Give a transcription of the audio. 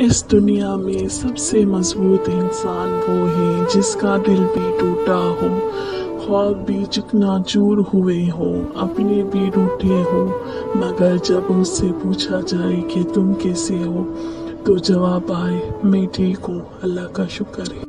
इस दुनिया में सबसे मज़बूत इंसान वो है जिसका दिल भी टूटा हो, ख्वाब भी चिकना चूर हुए हो, अपने भी टूटे हो। मगर जब उससे पूछा जाए कि तुम कैसे हो तो जवाब आए, मैं ठीक हूँ, अल्लाह का शुक्र है।